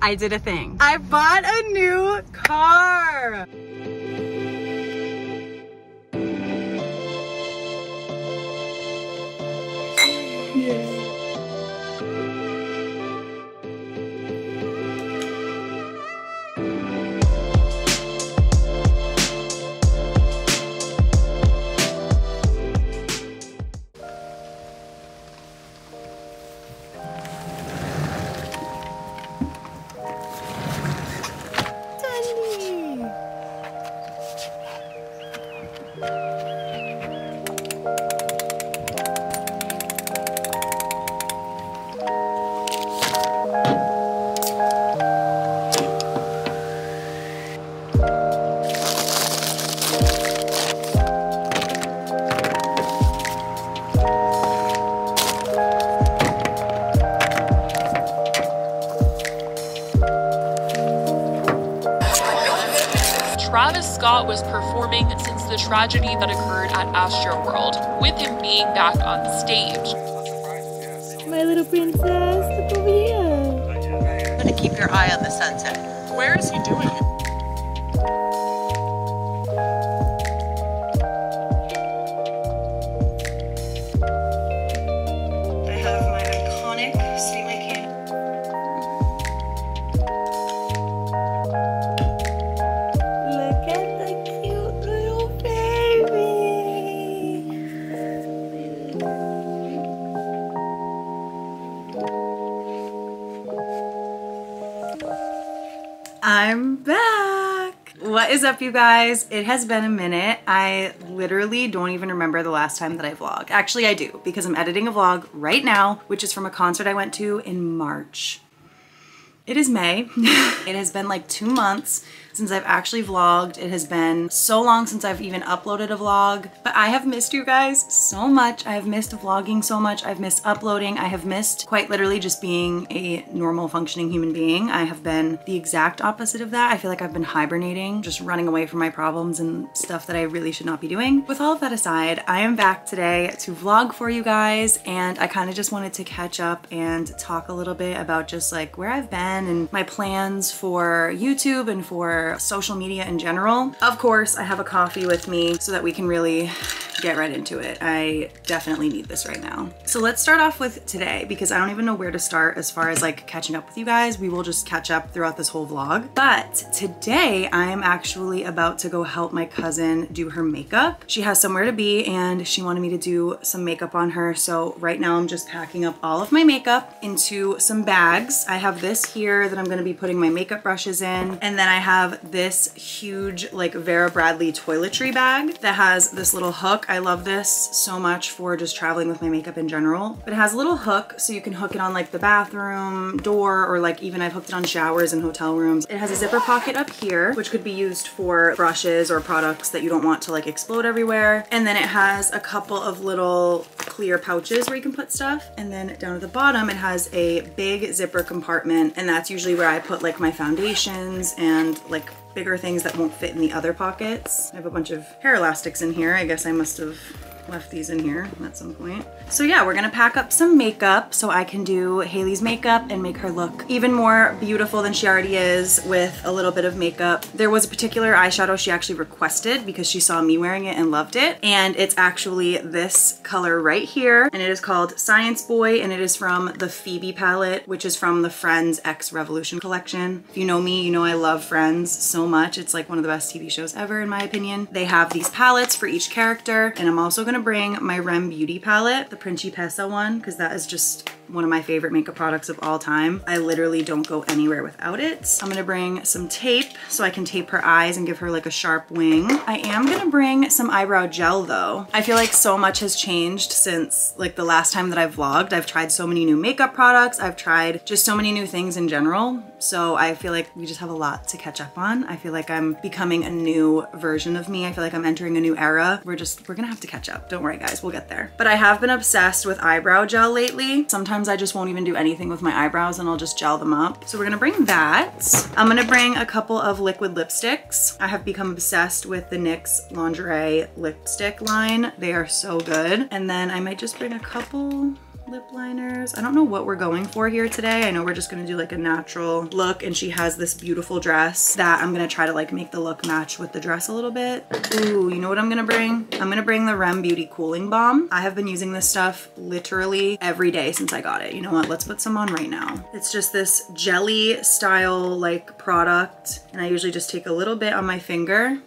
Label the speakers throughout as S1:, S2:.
S1: I did a thing. I bought a new car.
S2: Travis occurred World, with him being back on stage.
S3: My little princess, look over here.
S4: I'm gonna keep your eye on the sunset.
S2: Where is he doing it?
S1: Is up, you guys? It has been a minute. I literally don't even remember the last time that I vlogged. Actually, I do because I'm editing a vlog right now, which is from a concert I went to in March. It is May. it has been like two months since I've actually vlogged. It has been so long since I've even uploaded a vlog, but I have missed you guys so much. I have missed vlogging so much. I've missed uploading. I have missed quite literally just being a normal functioning human being. I have been the exact opposite of that. I feel like I've been hibernating, just running away from my problems and stuff that I really should not be doing. With all of that aside, I am back today to vlog for you guys and I kind of just wanted to catch up and talk a little bit about just like where I've been and my plans for YouTube and for social media in general. Of course, I have a coffee with me so that we can really get right into it. I definitely need this right now. So let's start off with today because I don't even know where to start as far as like catching up with you guys. We will just catch up throughout this whole vlog. But today I am actually about to go help my cousin do her makeup. She has somewhere to be and she wanted me to do some makeup on her. So right now I'm just packing up all of my makeup into some bags. I have this here that I'm gonna be putting my makeup brushes in. And then I have this huge like Vera Bradley toiletry bag that has this little hook. I love this so much for just traveling with my makeup in general. It has a little hook so you can hook it on like the bathroom door or like even I've hooked it on showers and hotel rooms. It has a zipper pocket up here which could be used for brushes or products that you don't want to like explode everywhere. And then it has a couple of little clear pouches where you can put stuff. And then down at the bottom it has a big zipper compartment and that's usually where I put like my foundations and like bigger things that won't fit in the other pockets. I have a bunch of hair elastics in here. I guess I must have left these in here at some point. So yeah, we're gonna pack up some makeup so I can do Haley's makeup and make her look even more beautiful than she already is with a little bit of makeup. There was a particular eyeshadow she actually requested because she saw me wearing it and loved it. And it's actually this color right here. And it is called Science Boy and it is from the Phoebe palette, which is from the Friends X Revolution collection. If you know me, you know I love Friends so much. It's like one of the best TV shows ever in my opinion. They have these palettes for each character and I'm also gonna bring my Rem Beauty palette, the Principessa one, because that is just one of my favorite makeup products of all time. I literally don't go anywhere without it. I'm gonna bring some tape so I can tape her eyes and give her like a sharp wing. I am gonna bring some eyebrow gel though. I feel like so much has changed since like the last time that I've vlogged. I've tried so many new makeup products. I've tried just so many new things in general. So I feel like we just have a lot to catch up on. I feel like I'm becoming a new version of me. I feel like I'm entering a new era. We're just, we're gonna have to catch up. Don't worry guys, we'll get there. But I have been obsessed with eyebrow gel lately. Sometimes I just won't even do anything with my eyebrows and I'll just gel them up. So we're gonna bring that. I'm gonna bring a couple of liquid lipsticks. I have become obsessed with the NYX lingerie lipstick line. They are so good. And then I might just bring a couple lip liners. I don't know what we're going for here today. I know we're just gonna do like a natural look and she has this beautiful dress that I'm gonna try to like make the look match with the dress a little bit. Ooh, you know what I'm gonna bring? I'm gonna bring the Rem Beauty Cooling Balm. I have been using this stuff literally every day since I got it. You know what? Let's put some on right now. It's just this jelly style like product and I usually just take a little bit on my finger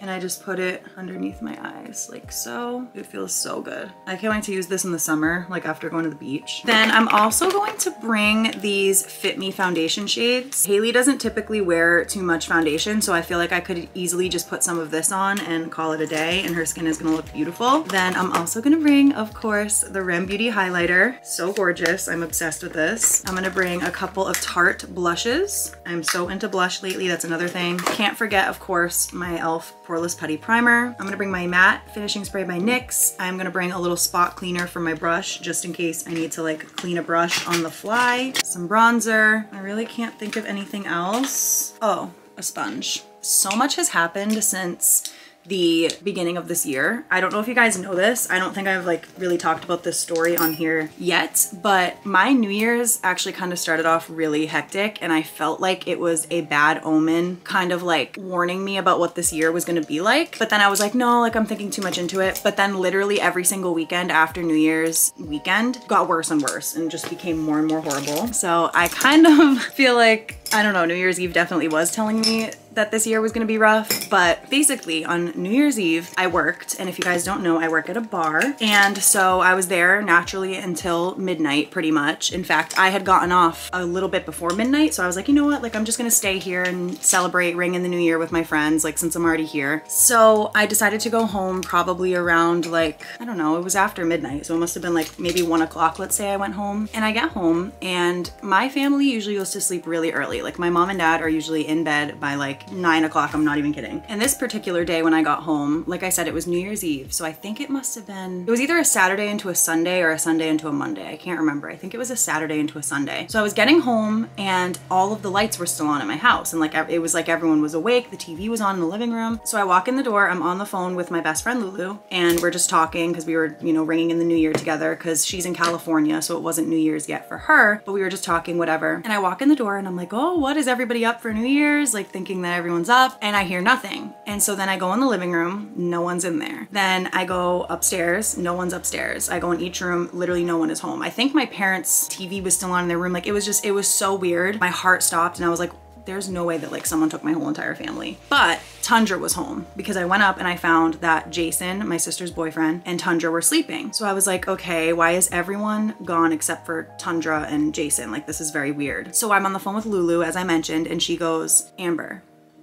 S1: and I just put it underneath my eyes like so. It feels so good. I can't wait to use this in the summer, like after going to the beach. Then I'm also going to bring these Fit Me foundation shades. Haley doesn't typically wear too much foundation, so I feel like I could easily just put some of this on and call it a day and her skin is gonna look beautiful. Then I'm also gonna bring, of course, the Rem Beauty highlighter. So gorgeous, I'm obsessed with this. I'm gonna bring a couple of Tarte blushes. I'm so into blush lately, that's another thing. Can't forget, of course, my e.l.f. Poreless Putty Primer. I'm gonna bring my matte finishing spray by NYX. I'm gonna bring a little spot cleaner for my brush just in case I need to like clean a brush on the fly. Some bronzer. I really can't think of anything else. Oh, a sponge. So much has happened since the beginning of this year. I don't know if you guys know this. I don't think I've like really talked about this story on here yet, but my New Year's actually kind of started off really hectic and I felt like it was a bad omen, kind of like warning me about what this year was gonna be like. But then I was like, no, like I'm thinking too much into it. But then literally every single weekend after New Year's weekend got worse and worse and just became more and more horrible. So I kind of feel like I don't know, New Year's Eve definitely was telling me that this year was gonna be rough, but basically on New Year's Eve, I worked, and if you guys don't know, I work at a bar, and so I was there naturally until midnight, pretty much. In fact, I had gotten off a little bit before midnight, so I was like, you know what, like I'm just gonna stay here and celebrate ring in the new year with my friends, like since I'm already here. So I decided to go home probably around like, I don't know, it was after midnight, so it must have been like maybe one o'clock, let's say I went home. And I get home, and my family usually goes to sleep really early. Like my mom and dad are usually in bed by like nine o'clock, I'm not even kidding. And this particular day when I got home, like I said, it was New Year's Eve. So I think it must have been, it was either a Saturday into a Sunday or a Sunday into a Monday. I can't remember. I think it was a Saturday into a Sunday. So I was getting home and all of the lights were still on at my house. And like, it was like everyone was awake. The TV was on in the living room. So I walk in the door, I'm on the phone with my best friend Lulu and we're just talking because we were, you know, ringing in the new year together because she's in California. So it wasn't New Year's yet for her, but we were just talking, whatever. And I walk in the door and I'm like, oh, Oh, what is everybody up for New Year's? Like thinking that everyone's up and I hear nothing. And so then I go in the living room, no one's in there. Then I go upstairs, no one's upstairs. I go in each room, literally no one is home. I think my parents' TV was still on in their room. Like it was just, it was so weird. My heart stopped and I was like, there's no way that like someone took my whole entire family. But Tundra was home because I went up and I found that Jason, my sister's boyfriend, and Tundra were sleeping. So I was like, okay, why is everyone gone except for Tundra and Jason? Like this is very weird. So I'm on the phone with Lulu, as I mentioned, and she goes, Amber,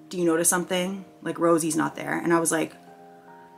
S1: do you notice something? Like Rosie's not there. And I was like,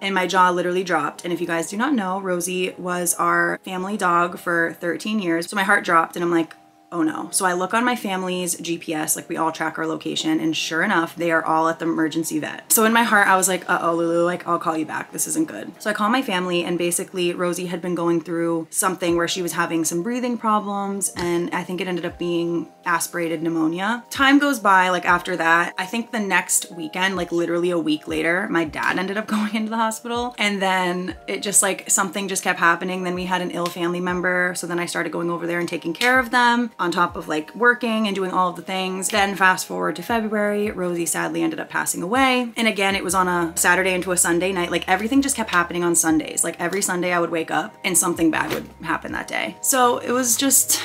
S1: and my jaw literally dropped. And if you guys do not know, Rosie was our family dog for 13 years. So my heart dropped and I'm like, oh no. So I look on my family's GPS, like we all track our location, and sure enough, they are all at the emergency vet. So in my heart, I was like, uh oh, Lulu, like I'll call you back. This isn't good. So I call my family, and basically, Rosie had been going through something where she was having some breathing problems, and I think it ended up being aspirated pneumonia. Time goes by, like after that, I think the next weekend, like literally a week later, my dad ended up going into the hospital, and then it just like something just kept happening. Then we had an ill family member, so then I started going over there and taking care of them on top of like working and doing all of the things. Then fast forward to February, Rosie sadly ended up passing away. And again, it was on a Saturday into a Sunday night. Like everything just kept happening on Sundays. Like every Sunday I would wake up and something bad would happen that day. So it was just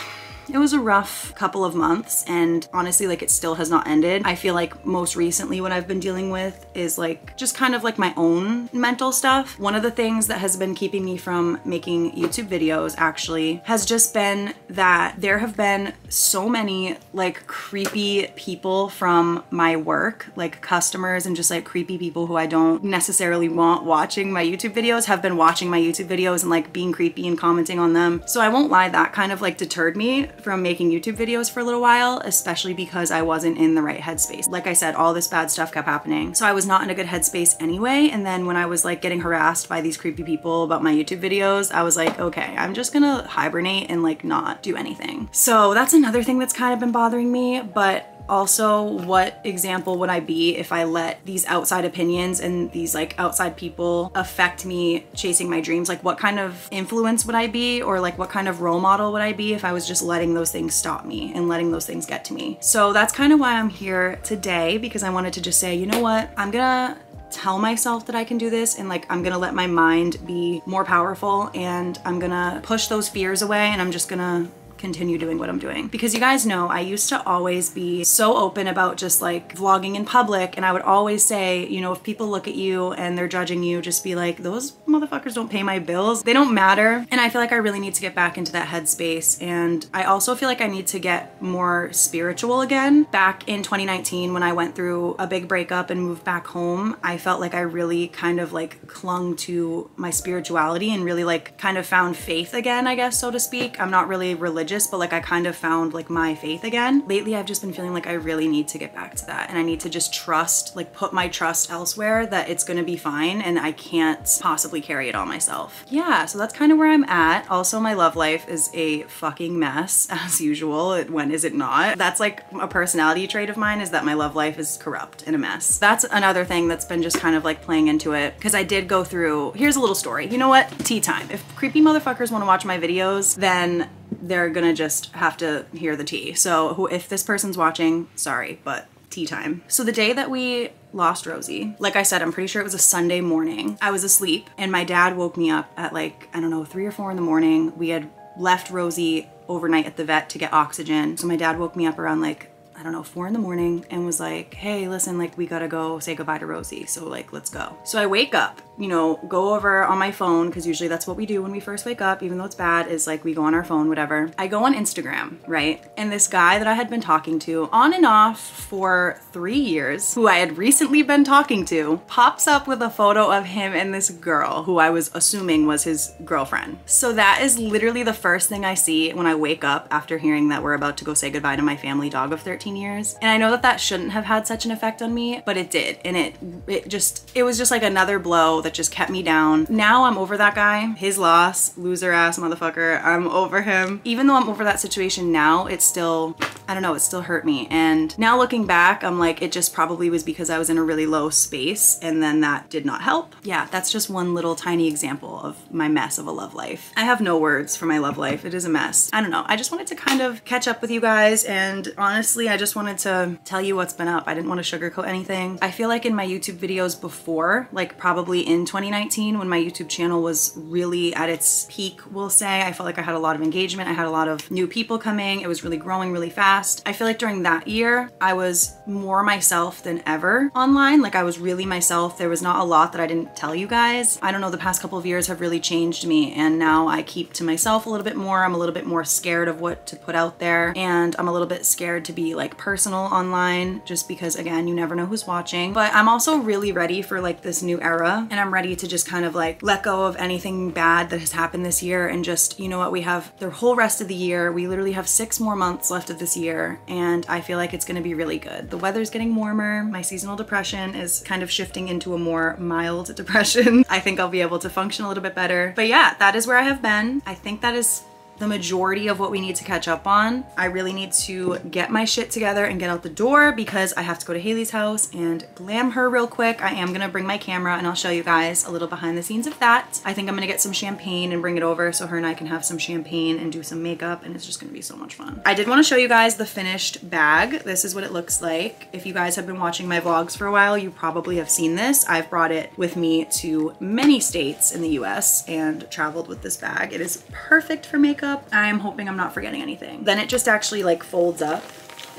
S1: it was a rough couple of months and honestly like it still has not ended. I feel like most recently what I've been dealing with is like just kind of like my own mental stuff. One of the things that has been keeping me from making YouTube videos actually has just been that there have been so many like creepy people from my work, like customers and just like creepy people who I don't necessarily want watching my YouTube videos have been watching my YouTube videos and like being creepy and commenting on them. So I won't lie, that kind of like deterred me from making YouTube videos for a little while, especially because I wasn't in the right headspace. Like I said, all this bad stuff kept happening. So I was not in a good headspace anyway. And then when I was like getting harassed by these creepy people about my YouTube videos, I was like, okay, I'm just gonna hibernate and like not do anything. So that's another thing that's kind of been bothering me. But also what example would I be if I let these outside opinions and these like outside people affect me chasing my dreams? Like what kind of influence would I be or like what kind of role model would I be if I was just letting those things stop me and letting those things get to me? So that's kind of why I'm here today because I wanted to just say, you know what? I'm gonna tell myself that I can do this and like I'm gonna let my mind be more powerful and I'm gonna push those fears away and I'm just gonna continue doing what I'm doing. Because you guys know I used to always be so open about just like vlogging in public and I would always say, you know, if people look at you and they're judging you, just be like, those motherfuckers don't pay my bills. They don't matter. And I feel like I really need to get back into that headspace. And I also feel like I need to get more spiritual again. Back in 2019 when I went through a big breakup and moved back home, I felt like I really kind of like clung to my spirituality and really like kind of found faith again, I guess, so to speak. I'm not really religious religious, but like I kind of found like my faith again. Lately, I've just been feeling like I really need to get back to that and I need to just trust, like put my trust elsewhere that it's gonna be fine and I can't possibly carry it all myself. Yeah, so that's kind of where I'm at. Also, my love life is a fucking mess as usual. When is it not? That's like a personality trait of mine is that my love life is corrupt and a mess. That's another thing that's been just kind of like playing into it because I did go through, here's a little story. You know what? Tea time. If creepy motherfuckers want to watch my videos, then they're gonna just have to hear the tea. So if this person's watching, sorry, but tea time. So the day that we lost Rosie, like I said, I'm pretty sure it was a Sunday morning. I was asleep and my dad woke me up at like, I don't know, three or four in the morning. We had left Rosie overnight at the vet to get oxygen. So my dad woke me up around like I don't know, four in the morning and was like, hey, listen, like we gotta go say goodbye to Rosie. So like, let's go. So I wake up, you know, go over on my phone, because usually that's what we do when we first wake up, even though it's bad, is like we go on our phone, whatever. I go on Instagram, right? And this guy that I had been talking to on and off for three years, who I had recently been talking to, pops up with a photo of him and this girl who I was assuming was his girlfriend. So that is literally the first thing I see when I wake up after hearing that we're about to go say goodbye to my family dog of 13 years. And I know that that shouldn't have had such an effect on me, but it did. And it, it just, it was just like another blow that just kept me down. Now I'm over that guy, his loss, loser ass motherfucker. I'm over him. Even though I'm over that situation now, it's still, I don't know, it still hurt me. And now looking back, I'm like, it just probably was because I was in a really low space and then that did not help. Yeah, that's just one little tiny example of my mess of a love life. I have no words for my love life. It is a mess. I don't know. I just wanted to kind of catch up with you guys and honestly, I just wanted to tell you what's been up. I didn't want to sugarcoat anything. I feel like in my YouTube videos before, like probably in 2019 when my YouTube channel was really at its peak, we'll say, I felt like I had a lot of engagement. I had a lot of new people coming. It was really growing really fast. I feel like during that year, I was more myself than ever online. Like I was really myself. There was not a lot that I didn't tell you guys. I don't know, the past couple of years have really changed me and now I keep to myself a little bit more. I'm a little bit more scared of what to put out there and I'm a little bit scared to be like personal online just because again, you never know who's watching. But I'm also really ready for like this new era and I'm ready to just kind of like let go of anything bad that has happened this year and just, you know what, we have the whole rest of the year. We literally have six more months left of this year and I feel like it's gonna be really good. The weather's getting warmer. My seasonal depression is kind of shifting into a more mild depression. I think I'll be able to function a little bit better. But yeah, that is where I have been. I think that is the majority of what we need to catch up on. I really need to get my shit together and get out the door because I have to go to Haley's house and glam her real quick. I am gonna bring my camera and I'll show you guys a little behind the scenes of that. I think I'm gonna get some champagne and bring it over so her and I can have some champagne and do some makeup and it's just gonna be so much fun. I did wanna show you guys the finished bag. This is what it looks like. If you guys have been watching my vlogs for a while, you probably have seen this. I've brought it with me to many states in the US and traveled with this bag. It is perfect for makeup makeup. I'm hoping I'm not forgetting anything. Then it just actually like folds up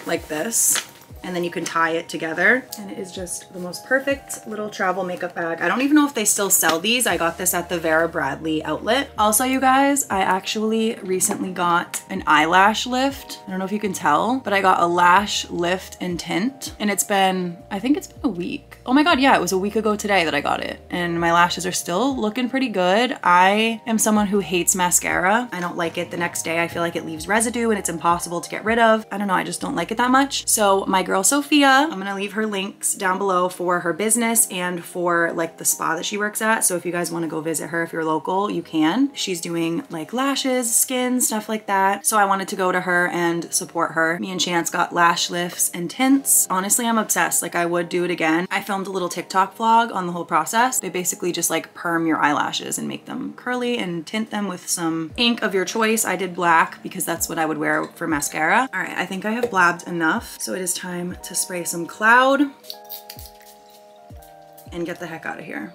S1: like this and then you can tie it together. And it is just the most perfect little travel makeup bag. I don't even know if they still sell these. I got this at the Vera Bradley outlet. Also, you guys, I actually recently got an eyelash lift. I don't know if you can tell, but I got a lash lift and tint. And it's been, I think it's been a week. Oh my God, yeah, it was a week ago today that I got it. And my lashes are still looking pretty good. I am someone who hates mascara. I don't like it the next day. I feel like it leaves residue and it's impossible to get rid of. I don't know, I just don't like it that much. So my girl Sophia. I'm gonna leave her links down below for her business and for like the spa that she works at. So if you guys wanna go visit her, if you're local, you can. She's doing like lashes, skin, stuff like that. So I wanted to go to her and support her. Me and Chance got lash lifts and tints. Honestly, I'm obsessed. Like I would do it again. I filmed a little TikTok vlog on the whole process. They basically just like perm your eyelashes and make them curly and tint them with some ink of your choice. I did black because that's what I would wear for mascara. All right, I think I have blabbed enough. So it is time to spray some cloud and get the heck out of here.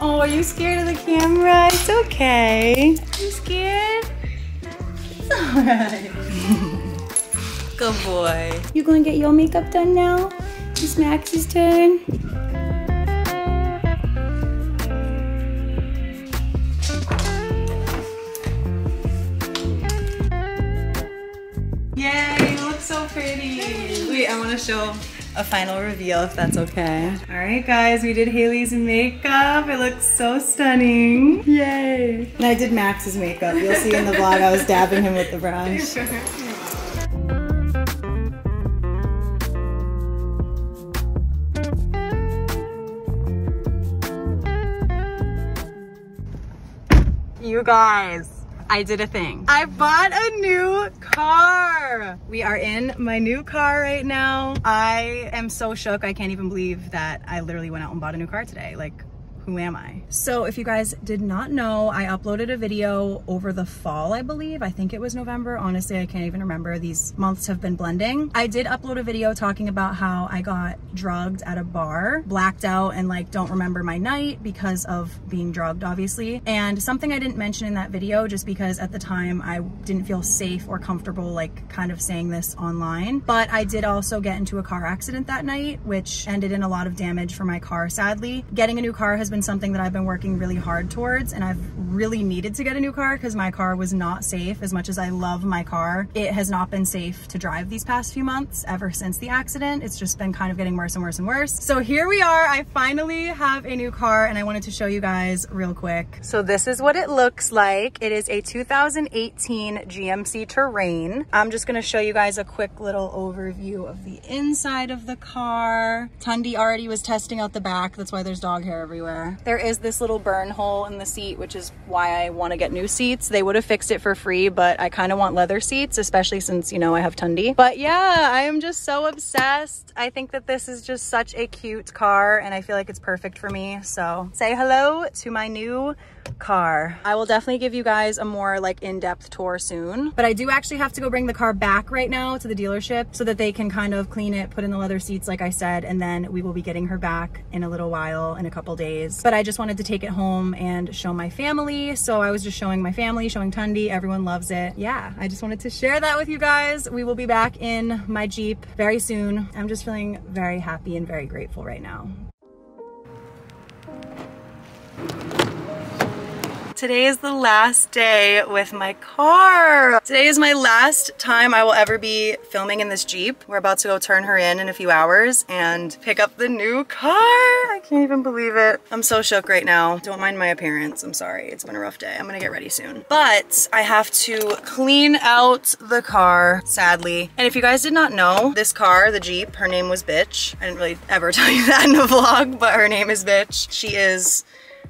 S1: Oh, are you scared of the camera? It's okay. You scared? Alright. Good boy. You gonna get your makeup done now? It's Max's turn. Yay, you look so pretty. Wait, I wanna show a final reveal if that's okay. All right, guys, we did Haley's makeup. It looks so stunning. Yay. And I did Max's makeup. You'll see in the vlog I was dabbing him with the brush. You guys, I did a thing. I bought a new car. We are in my new car right now. I am so shook. I can't even believe that I literally went out and bought a new car today. Like, who am I? So if you guys did not know, I uploaded a video over the fall, I believe. I think it was November. Honestly, I can't even remember. These months have been blending. I did upload a video talking about how I got drugged at a bar, blacked out and like don't remember my night because of being drugged, obviously. And something I didn't mention in that video just because at the time I didn't feel safe or comfortable like kind of saying this online. But I did also get into a car accident that night, which ended in a lot of damage for my car, sadly. Getting a new car has been something that I've been working really hard towards and I've really needed to get a new car because my car was not safe as much as I love my car. It has not been safe to drive these past few months ever since the accident. It's just been kind of getting worse and worse and worse. So here we are. I finally have a new car and I wanted to show you guys real quick. So this is what it looks like. It is a 2018 GMC Terrain. I'm just gonna show you guys a quick little overview of the inside of the car. Tundi already was testing out the back. That's why there's dog hair everywhere. There is this little burn hole in the seat, which is why I want to get new seats. They would have fixed it for free, but I kind of want leather seats, especially since, you know, I have Tundi. But yeah, I am just so obsessed. I think that this is just such a cute car and I feel like it's perfect for me. So say hello to my new car. I will definitely give you guys a more like in-depth tour soon, but I do actually have to go bring the car back right now to the dealership so that they can kind of clean it, put in the leather seats like I said, and then we will be getting her back in a little while, in a couple days. But I just wanted to take it home and show my family. So I was just showing my family, showing Tundi, everyone loves it. Yeah, I just wanted to share that with you guys. We will be back in my Jeep very soon. I'm just feeling very happy and very grateful right now. Today is the last day with my car. Today is my last time I will ever be filming in this Jeep. We're about to go turn her in in a few hours and pick up the new car. I can't even believe it. I'm so shook right now. Don't mind my appearance. I'm sorry. It's been a rough day. I'm gonna get ready soon. But I have to clean out the car, sadly. And if you guys did not know, this car, the Jeep, her name was Bitch. I didn't really ever tell you that in the vlog, but her name is Bitch. She is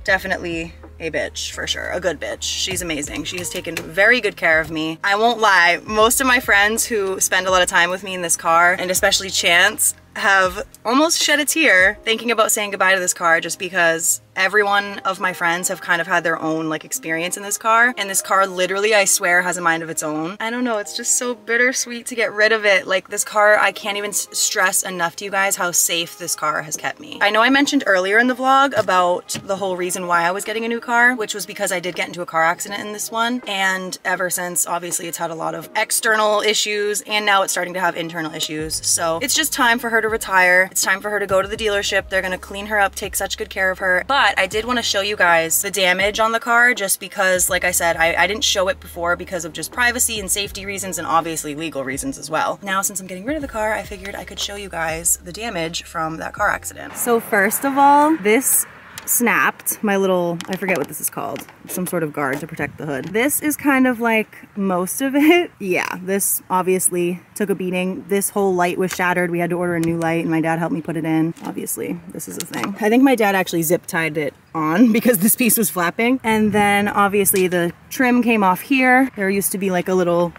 S1: definitely a bitch for sure, a good bitch. She's amazing. She has taken very good care of me. I won't lie, most of my friends who spend a lot of time with me in this car, and especially Chance, have almost shed a tear thinking about saying goodbye to this car just because everyone of my friends have kind of had their own like experience in this car and this car literally I swear has a mind of its own. I don't know it's just so bittersweet to get rid of it like this car I can't even stress enough to you guys how safe this car has kept me. I know I mentioned earlier in the vlog about the whole reason why I was getting a new car which was because I did get into a car accident in this one and ever since obviously it's had a lot of external issues and now it's starting to have internal issues so it's just time for her to retire. It's time for her to go to the dealership. They're gonna clean her up, take such good care of her. But But I did want to show you guys the damage on the car just because, like I said, I, I didn't show it before because of just privacy and safety reasons and obviously legal reasons as well. Now, since I'm getting rid of the car, I figured I could show you guys the damage from that car accident. So first of all, this snapped my little i forget what this is called some sort of guard to protect the hood. This is kind of like most of it. Yeah this obviously took a beating. This whole light was shattered. We had to order a new light and my dad helped me put it in. Obviously this is a thing. I think my dad actually zip tied it on because this piece was flapping. And then obviously the trim came off here. There used to be like a little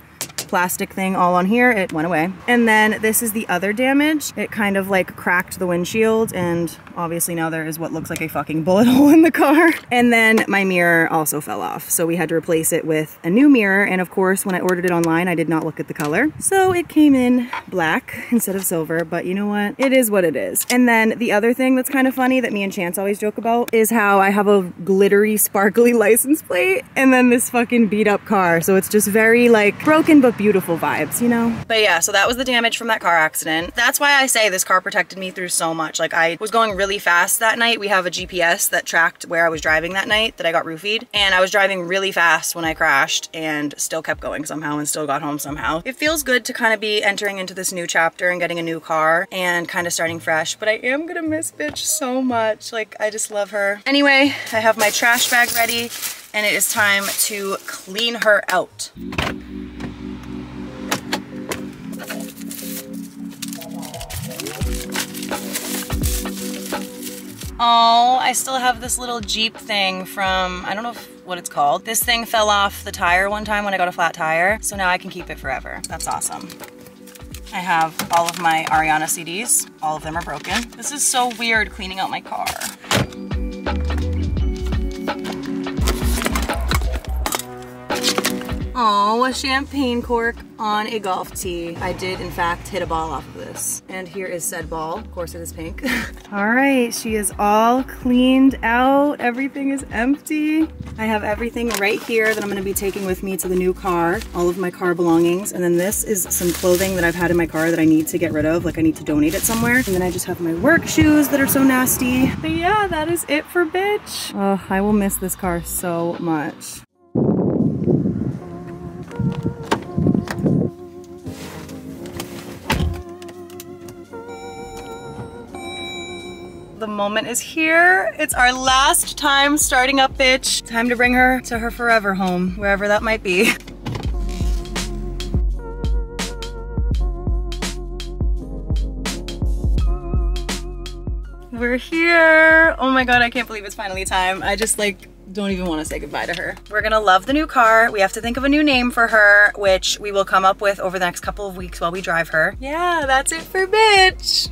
S1: plastic thing all on here. It went away. And then this is the other damage. It kind of like cracked the windshield and obviously now there is what looks like a fucking bullet hole in the car. And then my mirror also fell off. So we had to replace it with a new mirror. And of course, when I ordered it online, I did not look at the color. So it came in black instead of silver, but you know what? It is what it is. And then the other thing that's kind of funny that me and Chance always joke about is how I have a glittery, sparkly license plate and then this fucking beat up car. So it's just very like broken but beautiful vibes, you know? But yeah, so that was the damage from that car accident. That's why I say this car protected me through so much. Like I was going really fast that night. We have a GPS that tracked where I was driving that night that I got roofied. And I was driving really fast when I crashed and still kept going somehow and still got home somehow. It feels good to kind of be entering into this new chapter and getting a new car and kind of starting fresh. But I am gonna miss bitch so much. Like I just love her. Anyway, I have my trash bag ready and it is time to clean her out. Oh, I still have this little Jeep thing from, I don't know if, what it's called. This thing fell off the tire one time when I got a flat tire, so now I can keep it forever. That's awesome. I have all of my Ariana CDs. All of them are broken. This is so weird cleaning out my car. Oh, a champagne cork on a golf tee. I did, in fact, hit a ball off of this. And here is said ball. Of course, it is pink. all right, she is all cleaned out. Everything is empty. I have everything right here that I'm gonna be taking with me to the new car. All of my car belongings. And then this is some clothing that I've had in my car that I need to get rid of. Like I need to donate it somewhere. And then I just have my work shoes that are so nasty. But yeah, that is it for bitch. Oh, I will miss this car so much. Moment is here. It's our last time starting up bitch. Time to bring her to her forever home, wherever that might be. We're here. Oh my God, I can't believe it's finally time. I just like don't even want to say goodbye to her. We're gonna love the new car. We have to think of a new name for her, which we will come up with over the next couple of weeks while we drive her. Yeah, that's it for bitch.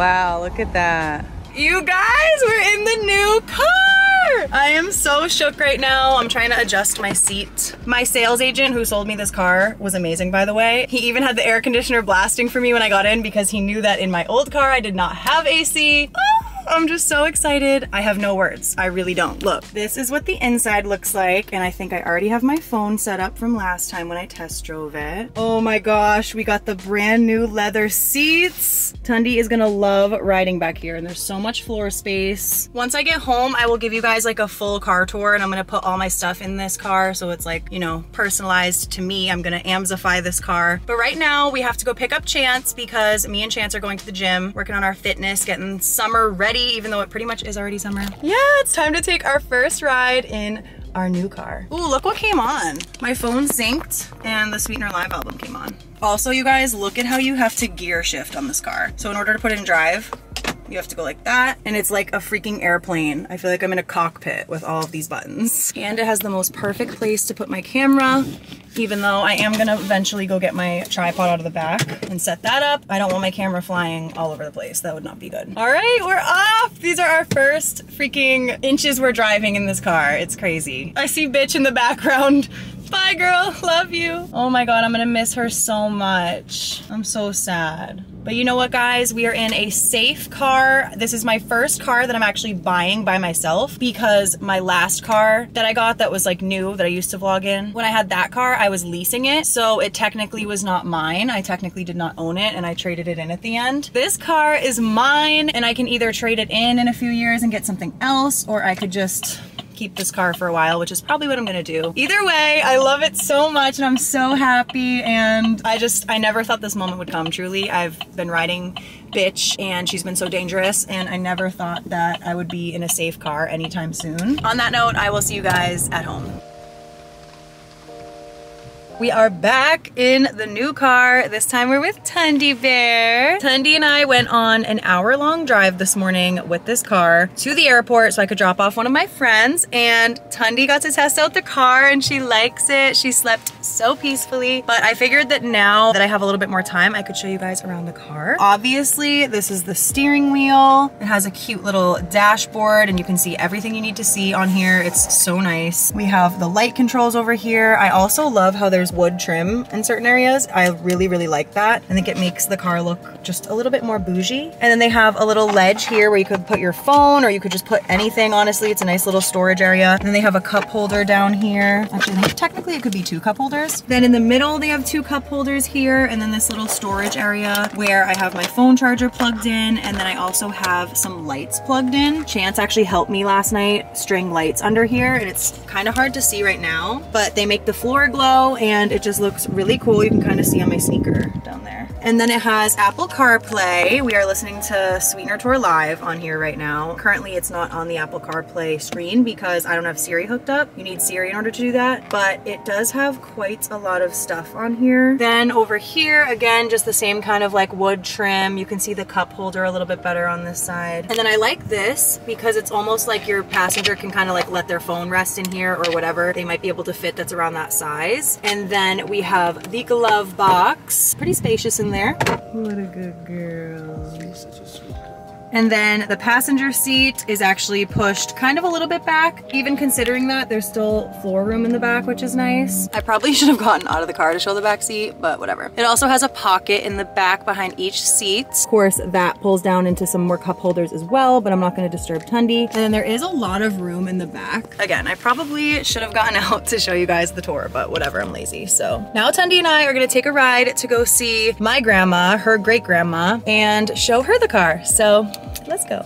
S1: Wow, look at that. You guys, we're in the new car! I am so shook right now. I'm trying to adjust my seat. My sales agent who sold me this car was amazing, by the way. He even had the air conditioner blasting for me when I got in because he knew that in my old car I did not have AC. I'm just so excited. I have no words. I really don't. Look, this is what the inside looks like. And I think I already have my phone set up from last time when I test drove it. Oh my gosh, we got the brand new leather seats. Tundi is gonna love riding back here and there's so much floor space. Once I get home, I will give you guys like a full car tour and I'm gonna put all my stuff in this car. So it's like, you know, personalized to me. I'm gonna Amzify this car. But right now we have to go pick up Chance because me and Chance are going to the gym, working on our fitness, getting summer ready even though it pretty much is already summer. Yeah, it's time to take our first ride in our new car. Ooh, look what came on. My phone synced and the Sweetener Live album came on. Also, you guys, look at how you have to gear shift on this car. So in order to put in drive, you have to go like that. And it's like a freaking airplane. I feel like I'm in a cockpit with all of these buttons. And it has the most perfect place to put my camera, even though I am gonna eventually go get my tripod out of the back and set that up. I don't want my camera flying all over the place. That would not be good. All right, we're off. These are our first freaking inches we're driving in this car. It's crazy. I see bitch in the background Bye, girl. Love you. Oh my God, I'm gonna miss her so much. I'm so sad. But you know what, guys? We are in a safe car. This is my first car that I'm actually buying by myself because my last car that I got that was like new that I used to vlog in, when I had that car, I was leasing it. So it technically was not mine. I technically did not own it and I traded it in at the end. This car is mine and I can either trade it in in a few years and get something else or I could just keep this car for a while, which is probably what I'm gonna do. Either way, I love it so much and I'm so happy and I just, I never thought this moment would come, truly. I've been riding bitch and she's been so dangerous and I never thought that I would be in a safe car anytime soon. On that note, I will see you guys at home. We are back in the new car. This time we're with Tundi Bear. Tundi and I went on an hour long drive this morning with this car to the airport so I could drop off one of my friends and Tundi got to test out the car and she likes it. She slept so peacefully, but I figured that now that I have a little bit more time, I could show you guys around the car. Obviously, this is the steering wheel. It has a cute little dashboard and you can see everything you need to see on here. It's so nice. We have the light controls over here. I also love how there's wood trim in certain areas. I really, really like that. I think it makes the car look just a little bit more bougie. And then they have a little ledge here where you could put your phone or you could just put anything, honestly. It's a nice little storage area. And then they have a cup holder down here. Actually, technically it could be two cup holders. Then in the middle, they have two cup holders here and then this little storage area where I have my phone charger plugged in and then I also have some lights plugged in. Chance actually helped me last night string lights under here and it's kind of hard to see right now, but they make the floor glow and it just looks really cool. You can kind of see on my sneaker down there. And then it has Apple CarPlay. We are listening to Sweetener Tour Live on here right now. Currently it's not on the Apple CarPlay screen because I don't have Siri hooked up. You need Siri in order to do that, but it does have quite a lot of stuff on here. Then over here, again, just the same kind of like wood trim. You can see the cup holder a little bit better on this side. And then I like this because it's almost like your passenger can kind of like let their phone rest in here or whatever they might be able to fit that's around that size. And then we have the glove box. Pretty spacious in there. What a good girl. And then the passenger seat is actually pushed kind of a little bit back. Even considering that, there's still floor room in the back, which is nice. I probably should have gotten out of the car to show the back seat, but whatever. It also has a pocket in the back behind each seat. Of course, that pulls down into some more cup holders as well, but I'm not gonna disturb Tundi. And then there is a lot of room in the back. Again, I probably should have gotten out to show you guys the tour, but whatever, I'm lazy. So now Tundi and I are gonna take a ride to go see my grandma, her great grandma, and show her the car. So let's go.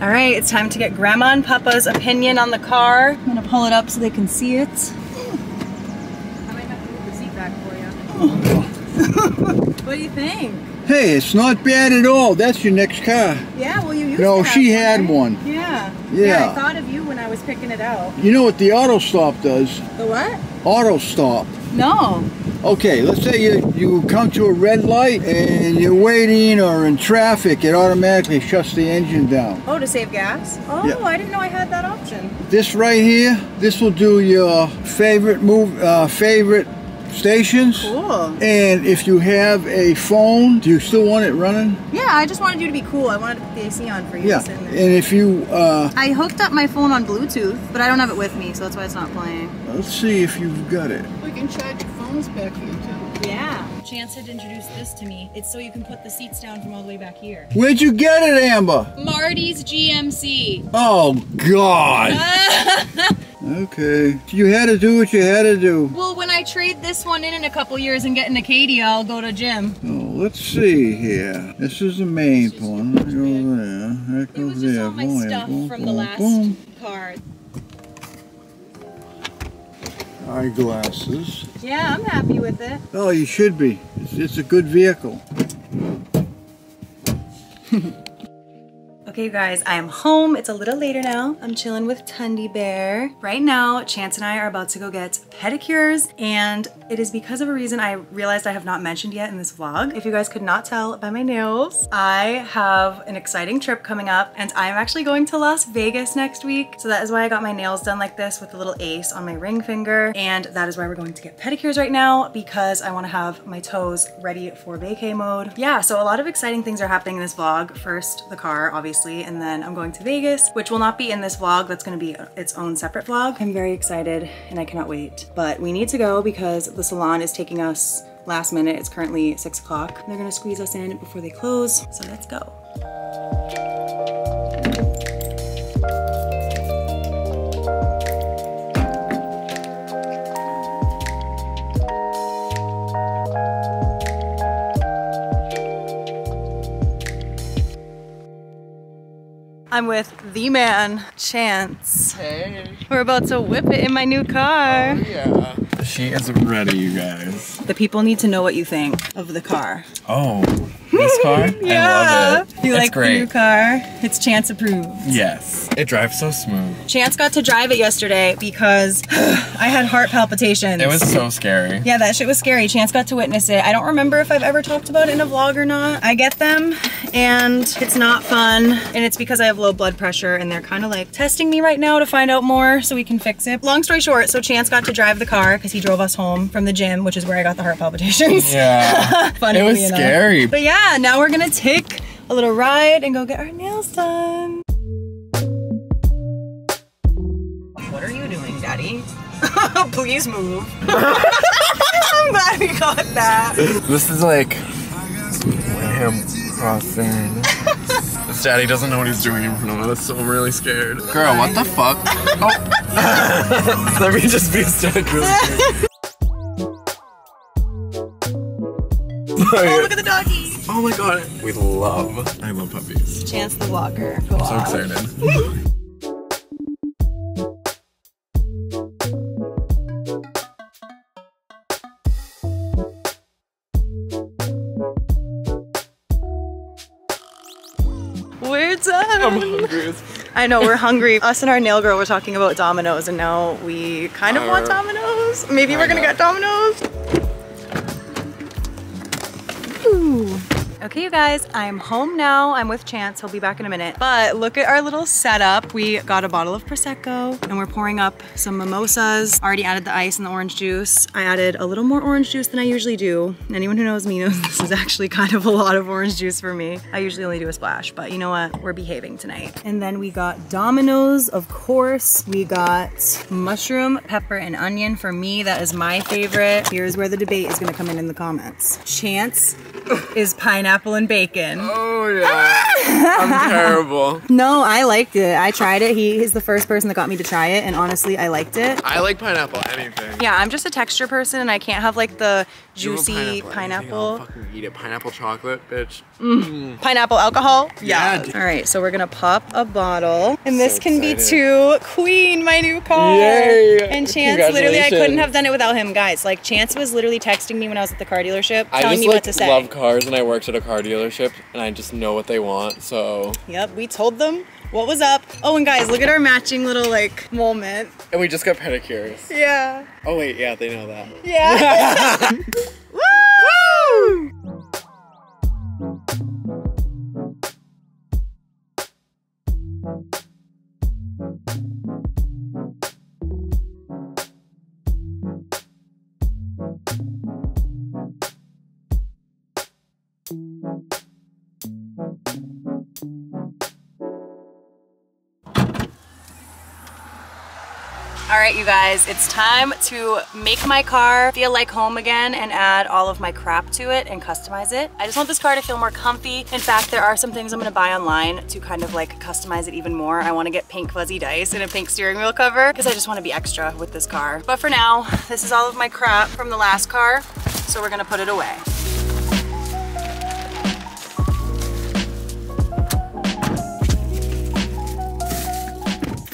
S1: All right, it's time to get Grandma and Papa's opinion on the car. I'm gonna pull it up so they can see it. I might have to move the seat back for you. what do you think?
S5: Hey, it's not bad at all. That's your next car.
S1: Yeah, well, you used
S5: No, she
S1: one,
S5: had
S1: right?
S5: one.
S1: Yeah.
S5: Yeah.
S1: I thought of you when I was picking it out.
S5: You know what the auto stop does?
S1: The what?
S5: Auto stop.
S1: No.
S5: Okay, let's say you, you come to a red light and you're waiting or in traffic, it automatically shuts the engine down.
S1: Oh, to save gas? Oh,
S5: Yeah.
S1: I didn't know I had that option.
S5: This right here, this will do your favorite move, uh, favorite stations.
S1: Cool.
S5: And if you have a phone, do you still want it running?
S1: Yeah, I just wanted you to be cool. I wanted to put the AC on for you
S5: Yeah.
S1: to sit
S5: And if you, uh,
S1: I hooked up my phone on Bluetooth, but I don't have it with me, so that's why it's not playing.
S5: let's see if you've got it.
S6: We can charge your phones back here too.
S1: Yeah. Chance had introduced this to me. It's so you can put the seats down from all the way back here.
S5: Where'd you get it, Amber?
S2: Marty's GMC.
S5: Oh God. okay. You had to do what you had to do.
S1: Well, when I trade this one in in a couple years and get an Acadia, I'll go to gym.
S5: Oh, let's see here. This is the main one. That goes there. That
S1: It
S5: goes
S1: was just
S5: there.
S1: all my
S5: Boom,
S1: stuff
S5: boom,
S1: from the last
S5: boom.
S1: car.
S5: Eyeglasses.
S1: Yeah, I'm happy with it.
S5: Oh, you should be. It's, it's a good vehicle.
S1: Okay, you guys, I am home. It's a little later now. I'm chilling with Tundi Bear. Right now, Chance and I are about to go get pedicures, and it is because of a reason I realized I have not mentioned yet in this vlog. If you guys could not tell by my nails, I have an exciting trip coming up, and I'm actually going to Las Vegas next week. So that is why I got my nails done like this with a little ace on my ring finger, and that is why we're going to get pedicures right now because I want to have my toes ready for vacay mode. Yeah, so a lot of exciting things are happening in this vlog. First, the car, obviously obviously, and then I'm going to Vegas, which will not be in this vlog. That's gonna be its own separate vlog. I'm very excited and I cannot wait. But we need to go because the salon is taking us last minute. It's currently six o'clock. They're gonna squeeze us in before they close. So let's go. I'm with the man, Chance.
S7: Hey.
S1: We're about to whip it in my new car.
S7: Oh, yeah. She is ready, you guys.
S1: The people need to know what you think of the car.
S7: Oh, this car? I love it.
S1: You
S7: it's
S1: like
S7: great.
S1: the new car? It's Chance approved.
S7: Yes. It drives so smooth.
S1: Chance got to drive it yesterday because I had heart palpitations.
S7: It was so scary.
S1: Yeah, that shit was scary. Chance got to witness it. I don't remember if I've ever talked about it in a vlog or not. I get them and it's not fun. And it's because I have low blood pressure and they're kind of like testing me right now to find out more so we can fix it. Long story short, so Chance got to drive the car because he drove us home from the gym, which is where I got the heart palpitations.
S7: Yeah.
S1: Funny
S7: it was
S1: enough.
S7: scary.
S1: But yeah, now we're gonna take a little ride and go get our nails done. What are you doing, Daddy? Please move. I'm glad we got that.
S7: This is like Lamb crossing. this daddy doesn't know what he's doing in front of us, so I'm really scared. Girl, what the fuck? Oh. Let me just be a static really quick.
S1: Oh, look at the doggy.
S7: Oh my god. We love, I love puppies.
S1: Chance the walker. Go
S7: So
S1: off.
S7: excited.
S1: We're done.
S7: I'm hungry
S1: I know, we're hungry. Us and our nail girl were talking about Domino's and now we kind of want Domino's. Maybe we're gonna get Domino's. Okay, you guys, I'm home now. I'm with Chance. He'll be back in a minute. But look at our little setup. We got a bottle of Prosecco and we're pouring up some mimosas. Already added the ice and the orange juice. I added a little more orange juice than I usually do. Anyone who knows me knows this is actually kind of a lot of orange juice for me. I usually only do a splash, but you know what? We're behaving tonight. And then we got Domino's, of course. We got mushroom, pepper, and onion. For me, that is my favorite. Here's where the debate is gonna come in in the comments. Chance is pineapple and bacon.
S7: Oh yeah. I'm terrible.
S1: No, I liked it. I tried it. He is the first person that got me to try it, and honestly, I liked it.
S7: I like pineapple anything.
S1: Yeah, I'm just a texture person, and I can't have like the
S7: You love
S1: juicy pineapple.
S7: fucking eat it. Pineapple chocolate, bitch. Mm.
S1: Pineapple alcohol?
S7: Yeah.
S1: All right, so we're gonna pop a bottle, and this
S7: So
S1: can be to Queen, my new car.
S7: Yay!
S1: And Chance, literally, I couldn't have done it without him, guys. Like Chance was literally texting me when I was at the car dealership,
S7: I
S1: telling me
S7: like
S1: what to say.
S7: I love cars and I worked at a car dealership and I just know what they want. So
S1: Yep, we told them what was up. Oh, and guys, look at our matching little like moment.
S7: and we just got pedicures.
S1: Yeah.
S7: Oh wait, yeah, they know that.
S1: Yeah. Woo! All right, you guys, it's time to make my car feel like home again and add all of my crap to it and customize it. I just want this car to feel more comfy. In fact, there are some things I'm gonna buy online to kind of like customize it even more. I wanna get pink fuzzy dice and a pink steering wheel cover because I just wanna be extra with this car. But for now, this is all of my crap from the last car, so we're gonna put it away.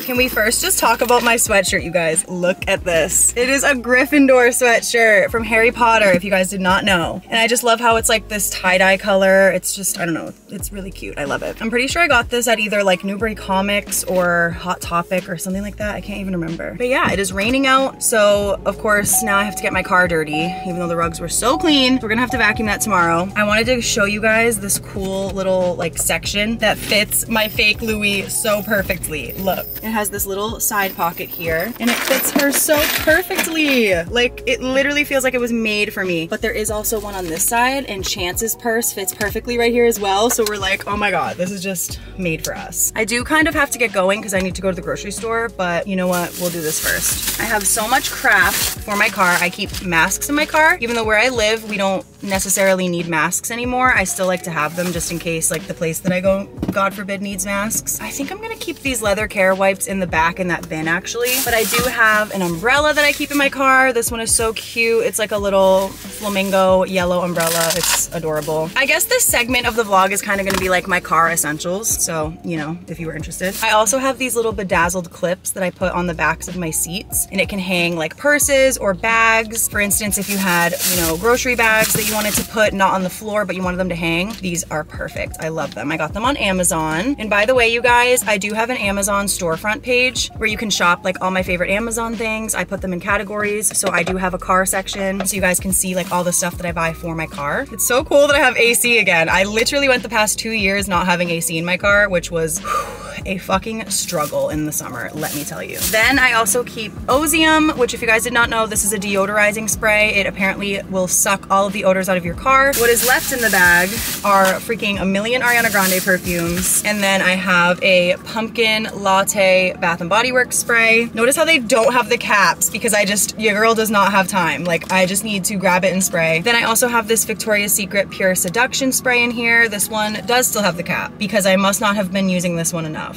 S1: Can we first just talk about my sweatshirt, you guys? Look at this. It is a Gryffindor sweatshirt from Harry Potter, if you guys did not know. And I just love how it's like this tie-dye color. It's just, I don't know, it's really cute. I love it. I'm pretty sure I got this at either like Newbury Comics or Hot Topic or something like that. I can't even remember. But yeah, it is raining out. So of course, now I have to get my car dirty, even though the rugs were so clean. We're gonna have to vacuum that tomorrow. I wanted to show you guys this cool little like section that fits my fake Louis so perfectly. Look, it has this little side pocket here and it fits her so perfectly. Like it literally feels like it was made for me. But there is also one on this side and Chance's purse fits perfectly right here as well. So we're like, oh my God, this is just made for us. I do kind of have to get going because I need to go to the grocery store, but you know what? We'll do this first. I have so much crap for my car. I keep masks in my car, even though where I live, we don't necessarily need masks anymore. I still like to have them just in case like the place that I go, God forbid, needs masks. I think I'm gonna keep these leather care wipes in the back in that bin actually. But I do have an umbrella that I keep in my car. This one is so cute. It's like a little flamingo yellow umbrella. It's adorable. I guess this segment of the vlog is kind of gonna be like my car essentials. So, you know, if you were interested. I also have these little bedazzled clips that I put on the backs of my seats and it can hang like purses or bags. For instance, if you had, you know, grocery bags that you wanted to put not on the floor, but you wanted them to hang, these are perfect. I love them. I got them on Amazon. And by the way, you guys, I do have an Amazon storefront page where you can shop like all my favorite Amazon things. I put them in categories. So I do have a car section so you guys can see like all the stuff that I buy for my car. It's so cool that I have AC again. I literally went the past two years not having AC in my car, which was a fucking struggle in the summer, let me tell you. Then I also keep Ozium, which if you guys did not know, this is a deodorizing spray. It apparently will suck all of the odors out of your car. What is left in the bag are freaking a million Ariana Grande perfumes. And then I have a pumpkin latte Bath and Body Works spray. Notice how they don't have the caps because I just, your girl does not have time. Like I just need to grab it and spray. Then I also have this Victoria's Secret Pure Seduction spray in here. This one does still have the cap because I must not have been using this one enough.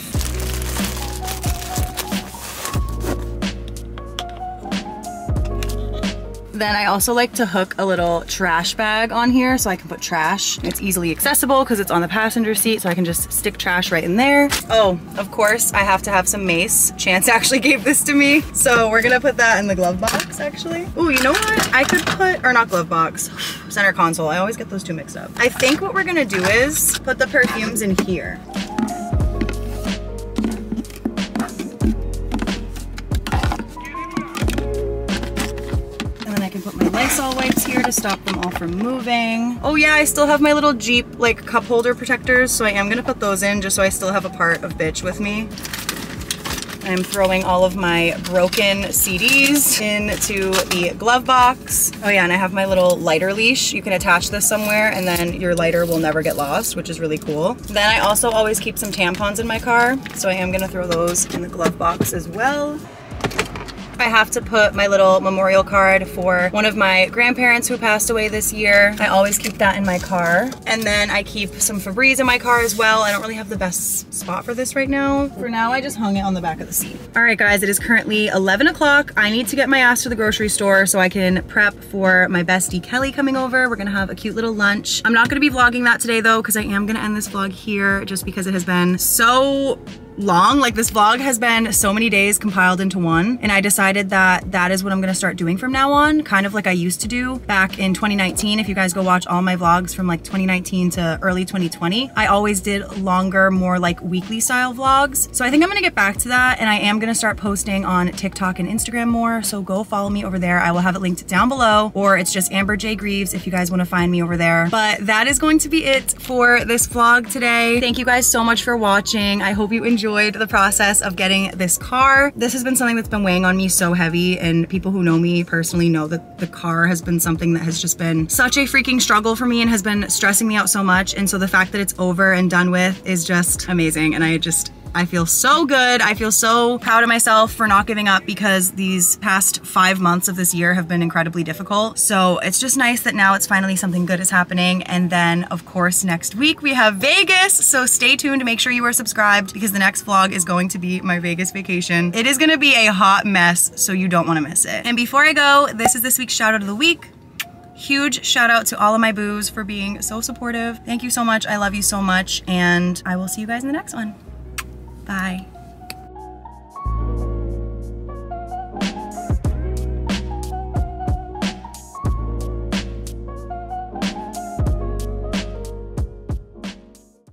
S1: Then I also like to hook a little trash bag on here so I can put trash. It's easily accessible because it's on the passenger seat so I can just stick trash right in there. Oh, of course, I have to have some mace. Chance actually gave this to me. So we're gonna put that in the glove box actually. Oh, you know what? I could put, or not glove box, center console. I always get those two mixed up. I think what we're gonna do is put the perfumes in here. Can put my Lysol wipes here to stop them all from moving. Oh yeah, I still have my little Jeep like cup holder protectors, so I am gonna put those in just so I still have a part of bitch with me. I'm throwing all of my broken CDs into the glove box. Oh yeah, and I have my little lighter leash. You can attach this somewhere and then your lighter will never get lost, which is really cool. Then I also always keep some tampons in my car, so I am gonna throw those in the glove box as well. I have to put my little memorial card for one of my grandparents who passed away this year. I always keep that in my car. And then I keep some Febreze in my car as well. I don't really have the best spot for this right now. For now, I just hung it on the back of the seat. All right, guys, it is currently 11 o'clock. I need to get my ass to the grocery store so I can prep for my bestie Kelly coming over. We're gonna have a cute little lunch. I'm not gonna be vlogging that today though, because I am gonna end this vlog here just because it has been so long. Like this vlog has been so many days compiled into one. And I decided that that is what I'm gonna start doing from now on, kind of like I used to do back in 2019. If you guys go watch all my vlogs from like 2019 to early 2020, I always did longer, more like weekly style vlogs. So I think I'm gonna get back to that and I am gonna start posting on TikTok and Instagram more. So go follow me over there. I will have it linked down below or it's just Amber J. Greaves if you guys wanna find me over there. But that is going to be it for this vlog today. Thank you guys so much for watching. I hope you enjoyed the process of getting this car. This has been something that's been weighing on me so heavy and people who know me personally know that the car has been something that has just been such a freaking struggle for me and has been stressing me out so much. And so the fact that it's over and done with is just amazing. And I just I feel so good. I feel so proud of myself for not giving up because these past five months of this year have been incredibly difficult. So it's just nice that now it's finally something good is happening. And then of course, next week we have Vegas. So stay tuned to make sure you are subscribed because the next vlog is going to be my Vegas vacation. It is gonna be a hot mess, so you don't wanna miss it. And before I go, this is this week's shout out of the week. Huge shout out to all of my boos for being so supportive. Thank you so much. I love you so much. And I will see you guys in the next one. Bye.